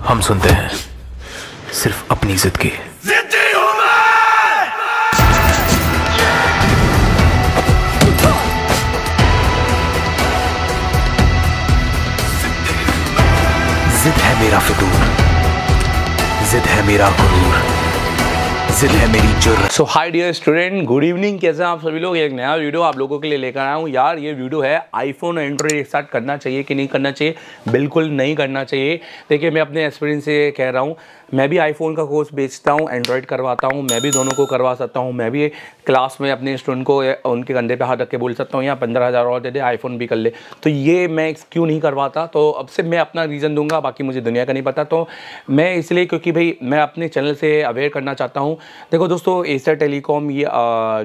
हम सुनते हैं सिर्फ़ अपनी जिद की। जिद है मेरा फितूर। जिद है मेरा गुरूर जिद है मेरी ज़रूरत so hi dear student good evening कैसे हैं आप सभी लोग? एक नया वीडियो आप लोगों के लिए लेकर आया हूँ। यार, ये वीडियो है आईफोन और एंड्रॉइड एक साथ करना चाहिए कि नहीं करना चाहिए? बिल्कुल नहीं करना चाहिए। देखिए, मैं अपने एक्सपीरियंस से कह रहा हूँ। मैं भी आईफोन का कोर्स बेचता हूँ एंड्रॉयड करवाता हूँ, मैं भी दोनों को करवा सकता हूँ। मैं भी क्लास में अपने स्टूडेंट को उनके कंधे पे हाथ रख के बोल सकता हूँ या पंद्रह हज़ार और दे दे आईफोन भी कर ले। तो ये मैं क्यों नहीं करवाता? तो अब से मैं अपना रीज़न दूँगा, बाकी मुझे दुनिया का नहीं पता। तो मैं इसलिए, क्योंकि भाई, मैं अपने चैनल से अवेयर करना चाहता हूँ। देखो दोस्तों एसर टेलीकॉम ये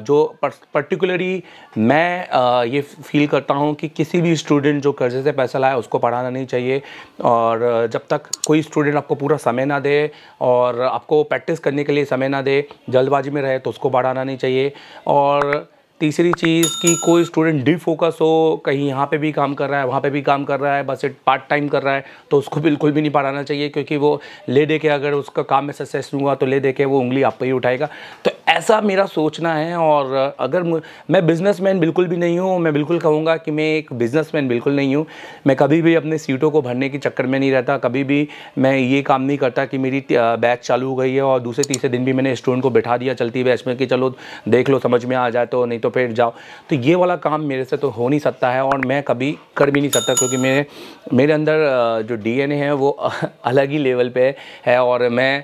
जो पर्टिकुलरली मैं ये फील करता हूँ कि किसी भी स्टूडेंट जो कर्जे से पैसा लाए, उसको पढ़ाना नहीं चाहिए। और जब तक कोई स्टूडेंट आपको पूरा समय ना दे और आपको प्रैक्टिस करने के लिए समय ना दे, जल्दबाजी में रहे तो उसको पढ़ाना नहीं चाहिए। और तीसरी चीज़ कि कोई स्टूडेंट डी फोकस हो, कहीं यहाँ पे भी काम कर रहा है, वहाँ पे भी काम कर रहा है, बस एक पार्ट टाइम कर रहा है तो उसको बिल्कुल भी नहीं पढ़ाना चाहिए, क्योंकि वो ले दे के अगर उसका काम में सक्सेस हुआ तो ले दे के वो उंगली आप पे ही उठाएगा। तो ऐसा मेरा सोचना है और अगर मैं बिज़नेसमैन बिल्कुल भी नहीं हूँ, मैं बिल्कुल कहूँगा कि मैं एक बिज़नेसमैन बिल्कुल नहीं हूँ। मैं कभी भी अपने सीटों को भरने के चक्कर में नहीं रहता, कभी भी मैं ये काम नहीं करता कि मेरी बैच चालू हो गई है और दूसरे तीसरे दिन भी मैंने स्टूडेंट को बैठा दिया चलती बैच में कि चलो देख लो, समझ में आ जाए तो नहीं तो फिर जाओ। तो ये वाला काम मेरे से तो हो नहीं सकता है और मैं कभी कर भी नहीं सकता क्योंकि मेरे मेरे अंदर जो डीएनए है वो अलग ही लेवल पर है और मैं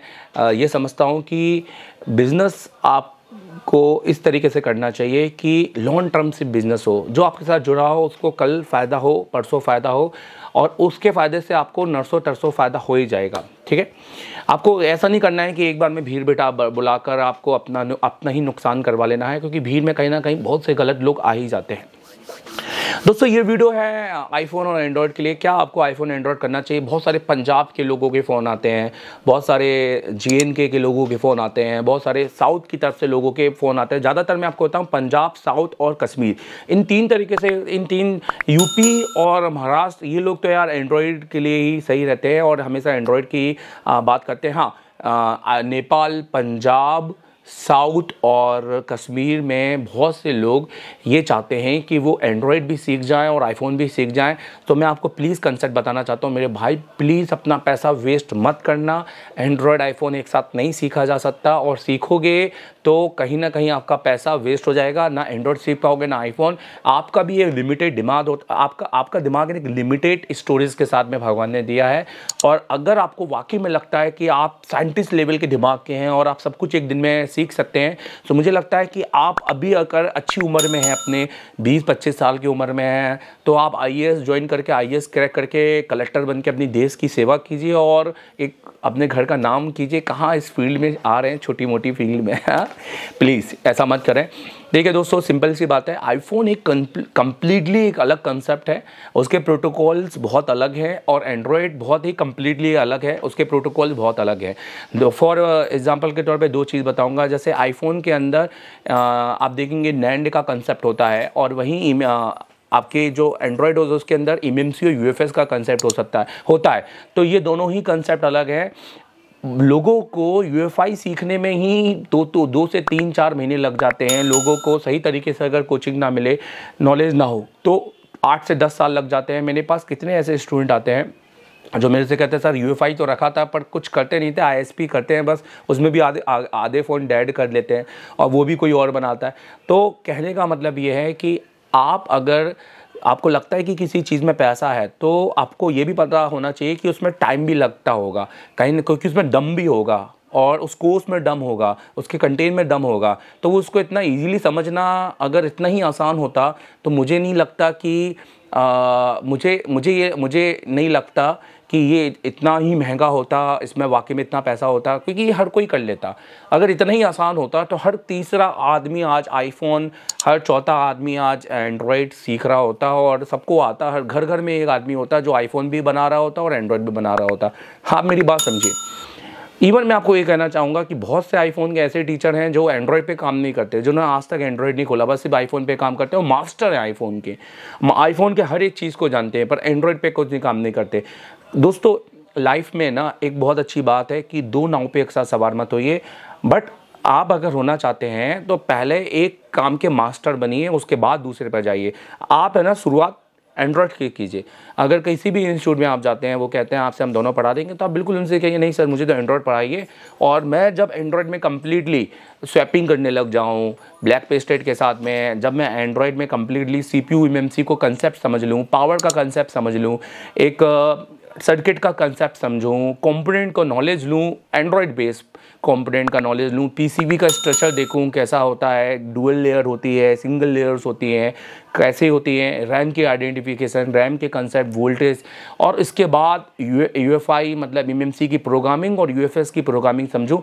ये समझता हूँ कि बिज़नेस आपको इस तरीके से करना चाहिए कि लॉन्ग टर्म से बिज़नेस हो, जो आपके साथ जुड़ा हो, उसको कल फ़ायदा हो, परसों फ़ायदा हो, और उसके फ़ायदे से आपको नरसों तरसों फ़ायदा हो ही जाएगा, ठीक है? आपको ऐसा नहीं करना है कि एक बार में भीड़ बेटा बुलाकर आपको अपना अपना ही नुकसान करवा लेना है, क्योंकि भीड़ में कहीं ना कहीं बहुत से गलत लोग आ ही जाते हैं। दोस्तों ये वीडियो है आईफोन और एंड्रॉयड के लिए। क्या आपको आईफोन एंड्रॉयड करना चाहिए? बहुत सारे पंजाब के लोगों के फ़ोन आते हैं बहुत सारे जी के, के लोगों के फ़ोन आते हैं बहुत सारे साउथ की तरफ़ से लोगों के फ़ोन आते हैं। ज़्यादातर मैं आपको बताऊँ पंजाब साउथ और कश्मीर। इन तीन तरीके से इन तीन यूपी और महाराष्ट्र ये लोग तो यार एंड्रॉयड के लिए ही सही रहते हैं और हमेशा एंड्रॉयड की बात करते हैं। हाँ नेपाल पंजाब साउथ और कश्मीर में बहुत से लोग ये चाहते हैं कि वो एंड्रॉयड भी सीख जाएँ और आईफोन भी सीख जाएँ। तो मैं आपको प्लीज़ कंसेप्ट बताना चाहता हूँ, मेरे भाई प्लीज़ अपना पैसा वेस्ट मत करना। एंड्रॉयड आईफोन एक साथ नहीं सीखा जा सकता और सीखोगे तो कहीं ना कहीं आपका पैसा वेस्ट हो जाएगा, ना एंड्रॉयड सीख पाओगे, ना आईफोन आपका भी एक लिमिटेड दिमाग होता, आपका आपका दिमाग एक लिमिटेड स्टोरेज के साथ में भगवान ने दिया है। और अगर आपको वाकई में लगता है कि आप साइंटिस्ट लेवल के दिमाग के हैं और आप सब कुछ एक दिन में सीख सकते हैं तो मुझे लगता है कि आप अभी अगर अच्छी उम्र में हैं, अपने 20-25 साल की उम्र में हैं तो आप आईएएस ज्वाइन करके आई क्रैक करके कलेक्टर बन के अपनी देश की सेवा कीजिए और एक अपने घर का नाम कीजिए। कहाँ इस फ़ील्ड में आ रहे हैं छोटी मोटी फ़ील्ड में प्लीज़ ऐसा मत करें। देखिए दोस्तों सिंपल सी बात है आईफोन एक कम्प्लीटली एक अलग कंसेप्ट है। उसके प्रोटोकॉल्स बहुत अलग हैं और एंड्रॉयड बहुत ही कम्प्लीटली अलग है। उसके प्रोटोकॉल्स बहुत अलग हैं। फॉर एग्जांपल के तौर पे दो चीज़ बताऊँगा। जैसे आईफोन के अंदर आप देखेंगे नैंड का कंसेप्ट होता है और वहीं आपके जो एंड्रॉयड हो उसके अंदर एम और यू का कंसेप्ट हो सकता है, होता है। तो ये दोनों ही कंसेप्ट अलग है। लोगों को UFI सीखने में ही दो तो दो से तीन चार महीने लग जाते हैं। लोगों को सही तरीके से अगर कोचिंग ना मिले नॉलेज ना हो तो आठ से दस साल लग जाते हैं। मेरे पास कितने ऐसे स्टूडेंट आते हैं जो मेरे से कहते हैं, सर UFI तो रखा था, पर कुछ करते नहीं थे ISP करते हैं, बस उसमें भी आधे आधे फ़ोन डेड कर लेते हैं और वो भी कोई और बनाता है। तो कहने का मतलब ये है कि आप अगर आपको लगता है कि किसी चीज़ में पैसा है तो आपको ये भी पता होना चाहिए कि उसमें टाइम भी लगता होगा। कहीं ना क्योंकि उसमें दम भी होगा और उस कोर्स में डम होगा उसके कंटेन में डम होगा तो वो उसको इतना इजीली समझना अगर इतना ही आसान होता तो मुझे नहीं लगता कि आ, मुझे मुझे ये मुझे नहीं लगता कि ये इतना ही महँगा होता, इसमें वाकई में इतना पैसा होता, क्योंकि ये हर कोई कर लेता। अगर इतना ही आसान होता तो हर तीसरा आदमी आज आईफोन हर चौथा आदमी आज एंड्रॉयड सीख रहा होता और सबको आता। हर घर घर में एक आदमी होता जो आईफोन भी बना रहा होता और एंड्रॉयड भी बना रहा होता। हाँ मेरी बात समझिए। इवन मैं आपको ये कहना चाहूँगा कि बहुत से आईफोन के ऐसे टीचर हैं जो एंड्रॉयड पे काम नहीं करते, जिन्होंने आज तक एंड्रॉयड नहीं खोला, बस सिर्फ़ आईफोन पे काम करते हैं वो मास्टर हैं आईफोन के। आईफोन के हर एक चीज़ को जानते हैं, पर एंड्रॉयड पे कुछ नहीं काम नहीं करते। दोस्तों लाइफ में ना एक बहुत अच्छी बात है कि दो नाव पे एक साथ सवार मत होइए। बट आप अगर होना चाहते हैं तो पहले एक काम के मास्टर बनिए, उसके बाद दूसरे पर जाइए। आप है ना, शुरुआत एंड्रॉयड की कीजिए। अगर किसी भी इंस्टीट्यूट में आप जाते हैं, वो कहते हैं, आपसे हम दोनों पढ़ा देंगे तो आप बिल्कुल उनसे कहिए, नहीं सर, मुझे तो एंड्रॉयड पढ़ाइए। और मैं जब एंड्रॉयड में कम्प्लीटली स्वैपिंग करने लग जाऊँ ब्लैक पेस्टेड के साथ में, जब मैं एंड्रॉयड में कम्प्लीटली सी पी को कंसेप्ट समझ लूँ पावर का कंसेप्ट समझ लूँ, एक सर्किट का कंसेप्ट समझूँ कंपोनेंट का नॉलेज लूँ एंड्रॉयड बेस कंपोनेंट का नॉलेज लूँ पीसीबी का स्ट्रक्चर देखूँ, कैसा होता है डुअल लेयर होती है सिंगल लेयर्स होती हैं, कैसे होती हैं रैम की आइडेंटिफिकेशन रैम के कंसेप्ट वोल्टेज और इसके बाद यू मतलब एम की प्रोग्रामिंग और यूएफएस की प्रोग्रामिंग समझूँ।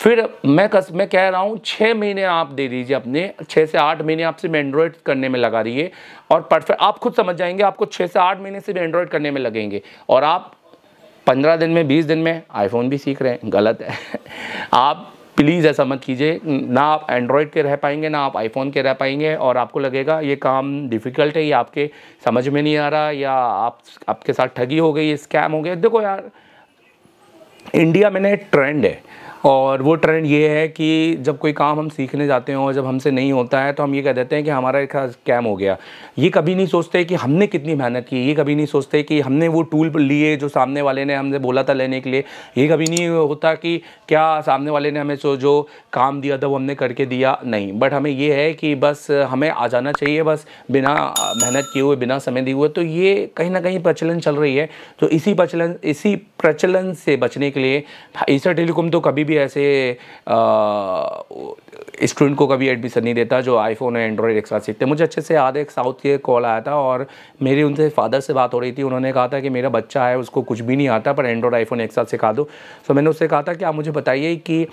फिर मैं कस, मैं कह रहा हूँ छः महीने आप दे दीजिए अपने छः से आठ महीने आप सिर्फ़ एंड्रॉयड करने में लगा रही है और परफेक्ट आप खुद समझ जाएँगे, आपको छः से आठ महीने सिर्फ़ एंड्रॉयड करने में लगेंगे और आप पंद्रह दिन में, बीस दिन में आईफोन भी सीख रहे हैं, गलत है। आप प्लीज़ ऐसा मत कीजिए, ना आप एंड्रॉयड के रह पाएँगे, ना आप आईफोन के रह पाएँगे और आपको लगेगा, ये काम डिफ़िकल्ट है, ये आपके समझ में नहीं आ रहा, या आप, आपके साथ ठगी हो गई स्कैम हो गया। देखो यार इंडिया में ना ट्रेंड है और वो ट्रेंड ये है कि जब कोई काम हम सीखने जाते हैं और जब हमसे नहीं होता है तो हम ये कह देते हैं कि हमारा एक कैम हो गया। ये कभी नहीं सोचते कि हमने कितनी मेहनत की, ये कभी नहीं सोचते कि हमने वो टूल लिए जो सामने वाले ने हमसे बोला था लेने के लिए। ये कभी नहीं होता कि क्या सामने वाले ने हमें जो काम दिया था वो हमने करके दिया? नहीं। बट हमें ये है कि बस हमें आ जाना चाहिए, बस बिना मेहनत किए हुए, बिना समय दिए हुए। तो ये कहीं ना कहीं प्रचलन चल रही है। तो इसी प्रचलन इसी प्रचलन से बचने के लिए ईसा टेलीकॉम तो कभी भी भी ऐसे स्टूडेंट को कभी एडमिशन नहीं देता जो आईफोन और एंड्रॉयड एक साथ सीखते। मुझे अच्छे से याद है, एक साउथ के कॉल आया था और मेरी उनसे फादर से बात हो रही थी। उन्होंने कहा था कि मेरा बच्चा है, उसको कुछ भी नहीं आता, पर एंड्रॉयड आईफोन एक साथ सिखा दो। तो मैंने उससे कहा था कि आप मुझे बताइए कि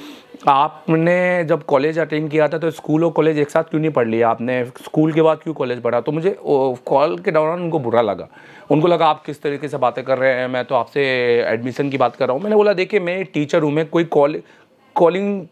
आपने जब कॉलेज अटेंड किया था तो स्कूल और कॉलेज एक साथ क्यों नहीं पढ़ लिया आपने? स्कूल के बाद क्यों कॉलेज पढ़ा? तो मुझे कॉल के दौरान उनको बुरा लगा। उनको लगा, आप किस तरीके से बातें कर रहे हैं? मैं तो आपसे एडमिशन की बात कर रहा हूँ। मैंने बोला, देखिए, मैं टीचर हूँ, मैं कोई कॉल कॉलिंग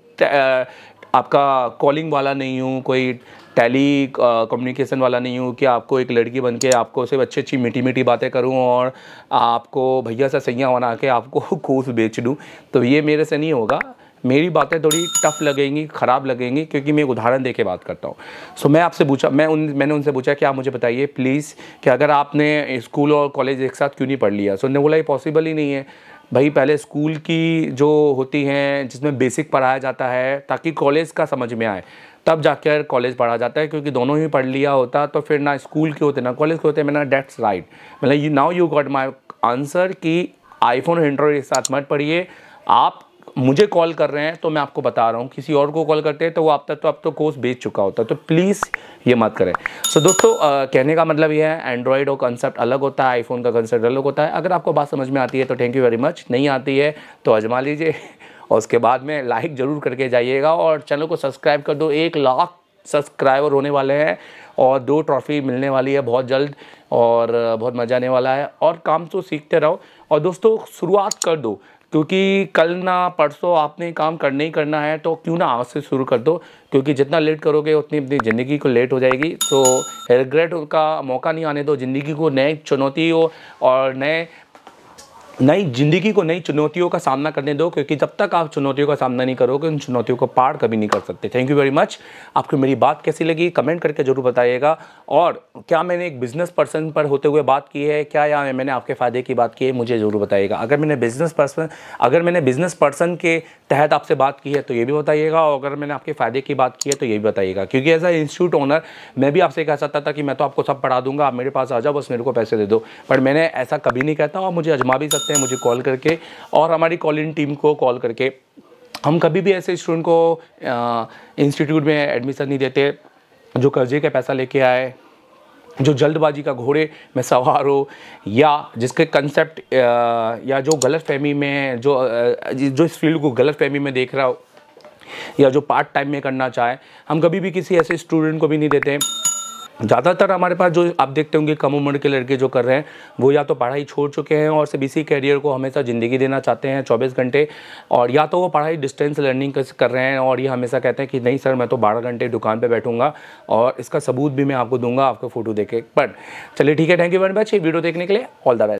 आपका कॉलिंग वाला नहीं हूँ, कोई टैली कम्युनिकेशन वाला नहीं हूँ कि आपको एक लड़की बन के आपको सिर्फ़ अच्छी अच्छी मीठी मीठी बातें करूँ और आपको भैया से सैया बना के आपको कोस बेच दूँ। तो ये मेरे से नहीं होगा। मेरी बातें थोड़ी टफ लगेंगी, ख़राब लगेंगी क्योंकि मैं एक उदाहरण दे के बात करता हूँ। सो मैं आपसे पूछा, मैं उन, मैंने उनसे पूछा कि आप मुझे बताइए प्लीज़ कि अगर आपने स्कूल और कॉलेज एक साथ क्यों नहीं पढ़ लिया? सो उन्होंने बोला, ये पॉसिबल ही नहीं है। भाई, पहले स्कूल की जो होती हैं, जिसमें बेसिक पढ़ाया जाता है, ताकि कॉलेज का समझ में आए, तब जाकर कॉलेज पढ़ा जाता है, क्योंकि दोनों ही पढ़ लिया होता तो फिर ना स्कूल के होते, ना कॉलेज के होते मैंने डेट्स राइट मतलब you now you got my answer कि आईफोन एंड्रॉयड के साथ मत पढ़िए। आप मुझे कॉल कर रहे हैं तो मैं आपको बता रहा हूँ। किसी और को कॉल करते हैं तो वो आप तक तो अब तो कोर्स बेच चुका होता है। तो प्लीज़ ये मत करें। सो so, दोस्तों आ, कहने का मतलब ये है एंड्रॉयड और कंसेप्ट अलग होता है आईफोन का कंसेप्ट अलग होता है। अगर आपको बात समझ में आती है तो थैंक यू वेरी मच नहीं आती है तो आजमा लीजिए। और उसके बाद में लाइक ज़रूर करके जाइएगा और चैनल को सब्सक्राइब कर दो। एक लाख सब्सक्राइबर होने वाले हैं और दो ट्रॉफ़ी मिलने वाली है बहुत जल्द और बहुत मज़ा आने वाला है। और काम तो सीखते रहो। और दोस्तों शुरुआत कर दो। क्योंकि कल ना परसों आपने काम करना ही करना है तो क्यों ना आज से शुरू कर दो, क्योंकि जितना लेट करोगे, उतनी अपनी ज़िंदगी को लेट हो जाएगी। तो रिग्रेट का मौका नहीं आने दो, ज़िंदगी को नए चुनौती हो और नए नई ज़िंदगी को नई चुनौतियों का सामना करने दो, क्योंकि जब तक आप चुनौतियों का सामना नहीं करोगे, उन चुनौतियों को पार कभी नहीं कर सकते। थैंक यू वेरी मच आपको मेरी बात कैसी लगी? कमेंट करके ज़रूर बताइएगा। और क्या मैंने एक बिज़नेस पर्सन पर होते हुए बात की है? क्या या मैंने आपके फ़ायदे की बात की है? मुझे ज़रूर बताइएगा। अगर मैंने बिज़नेस पर्सन अगर मैंने बिज़नेस पर्सन के तहत आपसे बात की है तो ये भी बताइएगा। और अगर मैंने आपके फ़ायदे की बात की है तो ये भी बताइएगा। क्योंकि एज अ इंस्टीट्यूट ओनर मैं भी आपसे कह सकता था कि मैं तो आपको सब पढ़ा दूँगा, आप मेरे पास आ जाओ, बस मेरे को पैसे दे दो। पर मैंने ऐसा कभी नहीं कहता और मुझे अजमा भी सकते हैं, मुझे कॉल करके और हमारी कॉल इन टीम को कॉल करके। हम कभी भी ऐसे स्टूडेंट को इंस्टीट्यूट में एडमिशन नहीं देते, जो कर्जे का पैसा लेके आए, जो जल्दबाजी का घोड़े में सवार हो, या जिसके कंसेप्ट या जो गलत फहमी में, जो जो इस फ़ील्ड को गलत फहमी में देख रहा हो, या जो पार्ट टाइम में करना चाहे, हम कभी भी किसी ऐसे स्टूडेंट को भी नहीं देते। ज़्यादातर हमारे पास जो आप देखते होंगे कम उम्र के लड़के जो कर रहे हैं, वो या तो पढ़ाई छोड़ चुके हैं और सिर्फ़ इसी कैरियर को हमेशा ज़िंदगी देना चाहते हैं 24 घंटे, और या तो वो पढ़ाई डिस्टेंस लर्निंग कर रहे हैं और ये हमेशा कहते हैं कि नहीं सर, मैं तो बारह घंटे दुकान पर बैठूँगा और इसका सबूत भी मैं आपको दूँगा, आपको फ़ोटो देखे बट चलिए ठीक है थैंक यू वेरी मच ये वीडियो देखने के लिए ऑल द बेस्ट